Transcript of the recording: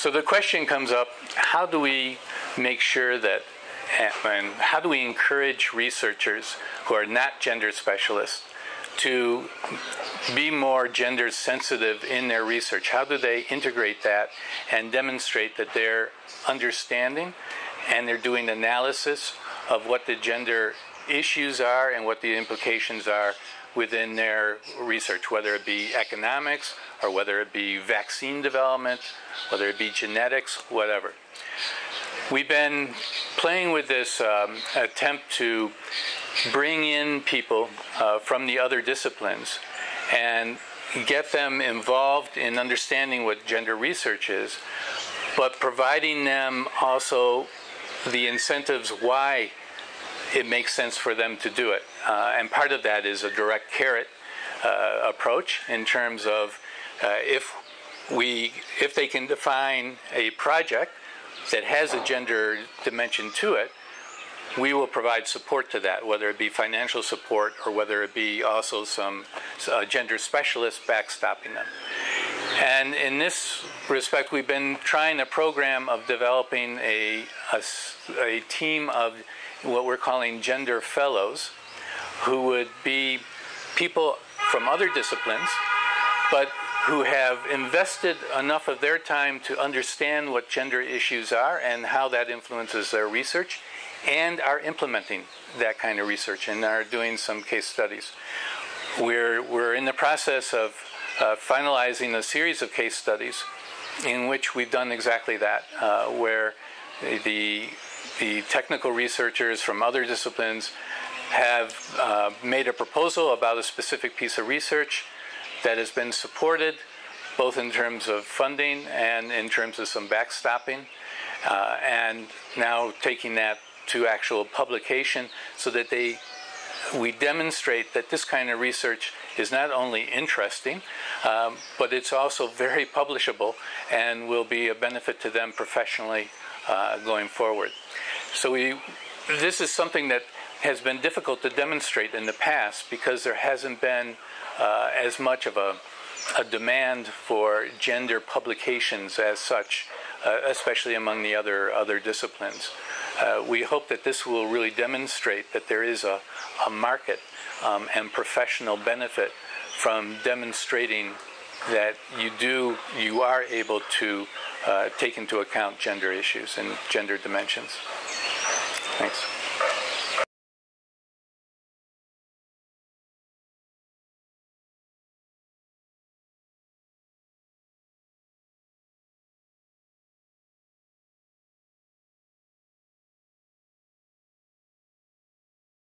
so the question comes up how do we make sure that and how do we encourage researchers who are not gender specialists to be more gender sensitive in their research? How do they integrate that and demonstrate that they're understanding and they're doing analysis of what the gender issues are and what the implications are within their research, whether it be economics or whether it be vaccine development, whether it be genetics, whatever. We've been playing with this um, attempt to bring in people uh, from the other disciplines and get them involved in understanding what gender research is, but providing them also the incentives why it makes sense for them to do it. Uh, and part of that is a direct carrot uh, approach in terms of uh, if we if they can define a project that has a gender dimension to it, we will provide support to that, whether it be financial support or whether it be also some uh, gender specialists backstopping them. And in this respect, we've been trying a program of developing a, a, a team of what we're calling gender fellows, who would be people from other disciplines, but who have invested enough of their time to understand what gender issues are and how that influences their research, and are implementing that kind of research and are doing some case studies. We're, we're in the process of uh, finalizing a series of case studies in which we've done exactly that, uh, where the the technical researchers from other disciplines have uh, made a proposal about a specific piece of research that has been supported both in terms of funding and in terms of some backstopping, uh, and now taking that to actual publication so that they we demonstrate that this kind of research is not only interesting, um, but it's also very publishable and will be a benefit to them professionally uh, going forward. So we, this is something that has been difficult to demonstrate in the past because there hasn't been uh, as much of a, a, demand for gender publications as such, uh, especially among the other other disciplines. Uh, we hope that this will really demonstrate that there is a, a market um, and professional benefit from demonstrating that you do you are able to uh, take into account gender issues and gender dimensions. Thanks.